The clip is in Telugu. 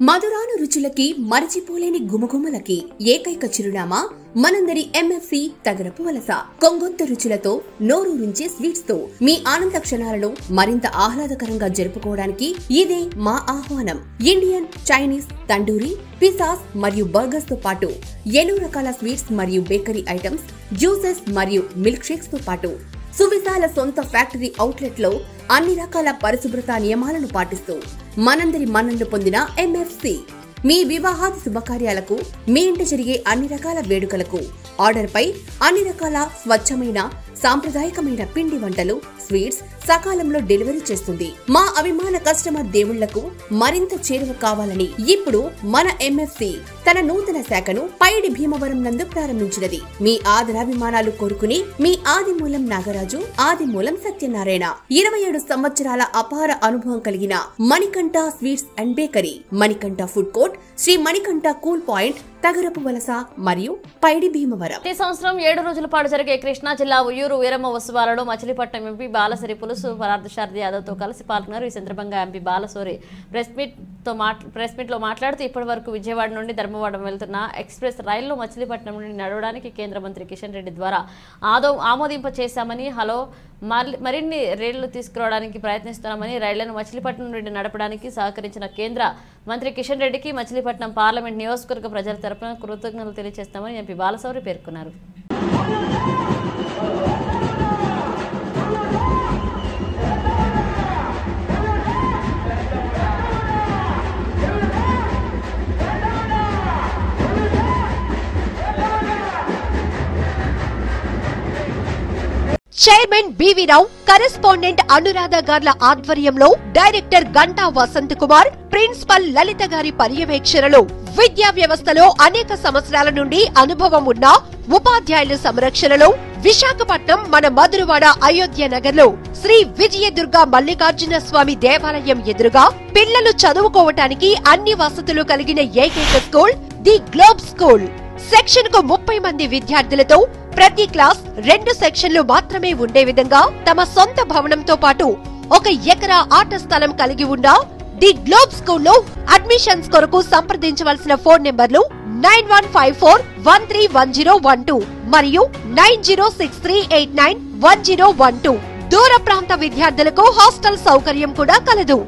మధురాను రుచులకి మరచిపోలేని గుమగుమలకి ఏకైక చిరునామా మనందరి ఎంఎఫ్సి తగరపు వలస. కొంగొంత రుచులతో నోరూరించే స్వీట్స్తో మీ ఆనంద క్షణాలను మరింత ఆహ్లాదకరంగా జరుపుకోవడానికి ఇదే మా ఆహ్వానం. ఇండియన్ చైనీస్ తండూరి పిసాస్ మరియు బర్గర్స్తో పాటు ఎన్నో రకాల స్వీట్స్ మరియు బేకరీ ఐటమ్స్ జ్యూసెస్ మరియు మిల్క్ షేక్స్తో పాటు సువిశాల సొంత ఫ్యాక్టరీ అవుట్లెట్లో అన్ని రకాల పరిశుభ్రత నియమాలను పాటిస్తూ మనందరి మన్ననలు పొందిన ఎంఎఫ్సి మీ వివాహాది శుభకార్యాలకు మీ ఇంట జరిగే అన్ని రకాల వేడుకలకు ఆర్డర్ పై అన్ని రకాల స్వచ్ఛమైన సాంప్రదాయకమైన పిండి వంటలు స్వీట్స్ సకాలంలో డెలివరీ చేస్తుంది. మా అభిమాన కస్టమర్ దేవుళ్ళకు మరింత చేరువ కావాలని ఇప్పుడు మన ఎంఎఫ్సి తన నూతన శాఖను పైడి భీమవరం నందు ప్రారంభించినది. మీ ఆదరాభిమానాలు కోరుకుని మీ ఆదిమూలం నాగరాజు ఆదిమూలం సత్యనారాయణ. ఇరవై ఏడు సంవత్సరాల అపార అనుభవం కలిగిన Manikanta sweets and bakery Manikanta food court Shri Manikanta cool point Tagarapuvalasa మరియు పైడి భీమవరం. ప్రతి సంవత్సరం ఏడు రోజుల పాటు జరిగే కృష్ణా జిల్లా ఉయ్యూరు వీరమ్మ ఉత్సవాలలో మచిలీపట్నం ఎంపీ బాలసరి పులుసు పరార్థశారథి యాదవ్తో కలిసి పాల్గొన్నారు. ఈ సందర్భంగా ఎంపీ బాలసోరి ప్రెస్ మీట్తో మాట్ ప్రెస్ మీట్లో మాట్లాడుతూ ఇప్పటి వరకు విజయవాడ నుండి ధర్మవరం వెళ్తున్న ఎక్స్ప్రెస్ రైల్లో మచిలీపట్నం నుండి నడవడానికి కేంద్ర మంత్రి కిషన్ రెడ్డి ద్వారా ఆదో ఆమోదింప చేశామని హలో మరిన్ని రైళ్ళు తీసుకురావడానికి ప్రయత్నిస్తున్నామని రైళ్ళను మచిలీపట్నం నుండి నడపడానికి సహకరించిన కేంద్ర మంత్రి కిషన్ రెడ్డికి మచిలీపట్నం పార్లమెంట్ నియోజకవర్గ ప్రజల తరపున కృతజ్ఞతలు తెలియజేస్తామని ఎంపీ బాలసౌరి పేర్కొన్నారు. Chairman B V Rao correspondent Anuradha గార్ల ఆధ్వర్యంలో డైరెక్టర్ గంటా వసంత్ కుమార్ ప్రిన్సిపల్ లలిత గారి పర్యవేక్షణలో విద్యా వ్యవస్థలో అనేక సంవత్సరాల నుండి అనుభవం ఉన్న ఉపాధ్యాయుల సంరక్షణలో విశాఖపట్నం మన మధురవాడ అయోధ్య నగర్లో శ్రీ విజయదుర్గ మల్లికార్జున స్వామి దేవాలయం ఎదురుగా పిల్లలు చదువుకోవటానికి అన్ని వసతులు కలిగిన ఏకైక స్కూల్ ది గ్లోబ్ స్కూల్. సెక్షన్కు ముప్పై మంది విద్యార్థులతో ప్రతి క్లాస్ రెండు సెక్షన్లు మాత్రమే ఉండే విధంగా తమ సొంత భవనంతో పాటు ఒక ఎకరా ఆట స్థలం కలిగి ఉన్న ది గ్లోబ్ స్కూల్లో అడ్మిషన్స్ కొరకు సంప్రదించవలసిన ఫోన్ నెంబర్లు nine one five four one three one zero one two మరియు nine zero six three eight nine one zero one two. దూర ప్రాంత విద్యార్థులకు హాస్టల్ సౌకర్యం కూడా కలదు.